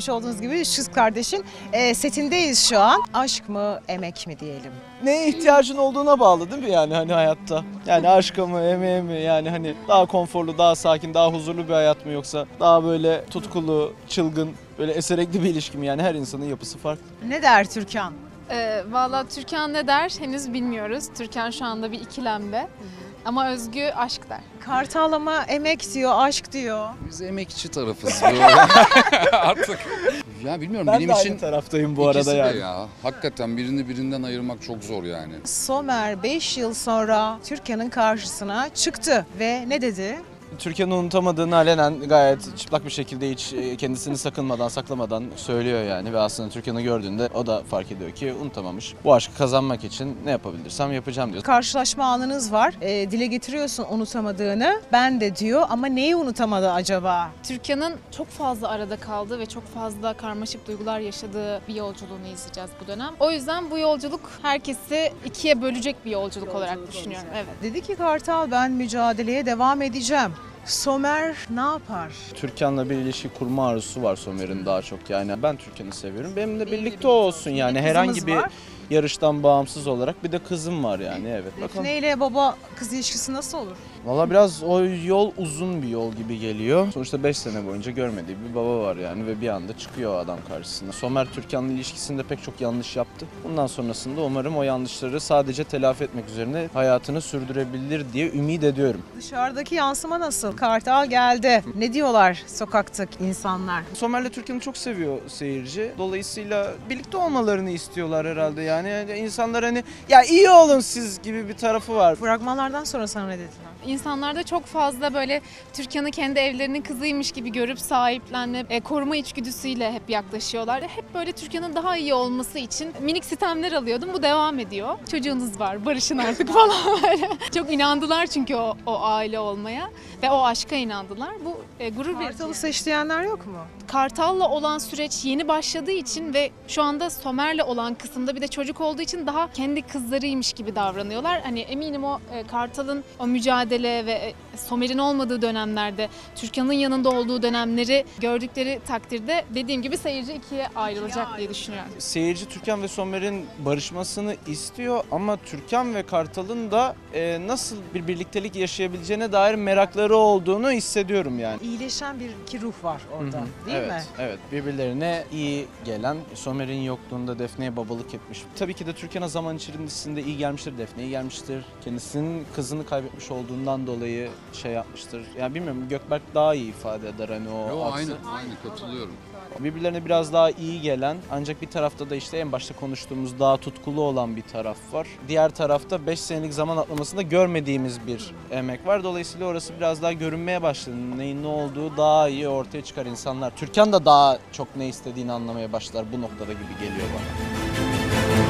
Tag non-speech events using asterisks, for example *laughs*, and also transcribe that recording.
görmüş olduğunuz gibi Kız Kardeş'in e, setindeyiz şu an. Aşk mı, emek mi diyelim. Neye ihtiyacın olduğuna bağlı değil mi yani hani hayatta? Yani aşka mı, emeğe mi? Yani hani daha konforlu, daha sakin, daha huzurlu bir hayat mı yoksa daha böyle tutkulu, çılgın, böyle eserekli bir ilişki mi? Yani her insanın yapısı farklı. Ne der Türkan? Ee, Valla Türkan ne der henüz bilmiyoruz. Türkan şu anda bir ikilemde. Ama Özgü aşk der. Kartal ama emek diyor, aşk diyor. Biz emekçi tarafız. böyle. *laughs* Artık. Ya bilmiyorum Ben benim de için aynı taraftayım bu arada de yani. ya. Hakikaten birini birinden ayırmak çok zor yani. Somer 5 yıl sonra Türkan'ın karşısına çıktı ve ne dedi? Türkiye'nin unutamadığını alenen gayet çıplak bir şekilde hiç e, kendisini sakınmadan, saklamadan söylüyor yani. Ve aslında Türkiye'ni gördüğünde o da fark ediyor ki unutamamış. Bu aşkı kazanmak için ne yapabilirsem yapacağım diyor. Karşılaşma anınız var. E, dile getiriyorsun unutamadığını. Ben de diyor ama neyi unutamadı acaba? Türkan'ın çok fazla arada kaldığı ve çok fazla karmaşık duygular yaşadığı bir yolculuğunu izleyeceğiz bu dönem. O yüzden bu yolculuk herkesi ikiye bölecek bir yolculuk olarak düşünüyorum. Evet. Dedi ki Kartal ben mücadeleye devam edeceğim. Somer ne yapar? Türkan'la bir ilişki kurma arzusu var Somer'in daha çok yani. Ben Türkan'ı seviyorum. Benimle birlikte olsun yani herhangi bir var. Yarıştan bağımsız olarak bir de kızım var yani evet. Bakalım. Defne ile baba kız ilişkisi nasıl olur? Valla biraz o yol uzun bir yol gibi geliyor. Sonuçta 5 sene boyunca görmediği bir baba var yani ve bir anda çıkıyor o adam karşısına. Somer Türkan'la ilişkisinde pek çok yanlış yaptı. Bundan sonrasında umarım o yanlışları sadece telafi etmek üzerine hayatını sürdürebilir diye ümit ediyorum. Dışarıdaki yansıma nasıl? Kartal geldi. Ne diyorlar sokaktaki insanlar? Somer'le Türkan'ı çok seviyor seyirci. Dolayısıyla birlikte olmalarını istiyorlar herhalde yani. Yani insanlar hani ya iyi olun siz gibi bir tarafı var. Fragmanlardan sonra sana ne dediler? İnsanlarda çok fazla böyle Türkan'ı kendi evlerinin kızıymış gibi görüp sahiplenme, e, koruma içgüdüsüyle hep yaklaşıyorlar. Hep böyle Türkan'ın daha iyi olması için minik sistemler alıyordum. Bu devam ediyor. Çocuğunuz var, barışın artık *laughs* falan böyle. Çok inandılar çünkü o, o aile olmaya ve o aşka inandılar. Bu e, gurur verici. Kartal'ı seçleyenler yok mu? Kartal'la olan süreç yeni başladığı için ve şu anda Somer'le olan kısımda bir de çocuk olduğu için daha kendi kızlarıymış gibi davranıyorlar. Hani eminim o e, Kartal'ın o mücadele ve e, Somer'in olmadığı dönemlerde, Türkan'ın yanında olduğu dönemleri gördükleri takdirde dediğim gibi seyirci ikiye ayrılacak diye düşünüyorum. Seyirci Türkan ve Somer'in barışmasını istiyor ama Türkan ve Kartal'ın da e, nasıl bir birliktelik yaşayabileceğine dair merakları olduğunu hissediyorum yani. İyileşen bir iki ruh var orada Hı hı. değil evet, mi? Evet, birbirlerine iyi gelen, Somer'in yokluğunda Defne'ye babalık etmiş. Tabii ki de Türkan'a zaman içerisinde iyi gelmiştir, Defne'ye iyi gelmiştir. Kendisinin kızını kaybetmiş olduğundan dolayı şey yapmıştır. Yani bilmiyorum Gökberk daha iyi ifade eder hani o Yo, aksı. aynı, aynı katılıyorum. Birbirlerine biraz daha iyi gelen ancak bir tarafta da işte en başta konuştuğumuz daha tutkulu olan bir taraf var. Diğer tarafta 5 senelik zaman atlamasında görmediğimiz bir emek var. Dolayısıyla orası biraz daha görünmeye başladı. Neyin ne olduğu daha iyi ortaya çıkar insanlar. Türkan da daha çok ne istediğini anlamaya başlar bu noktada gibi geliyor bana.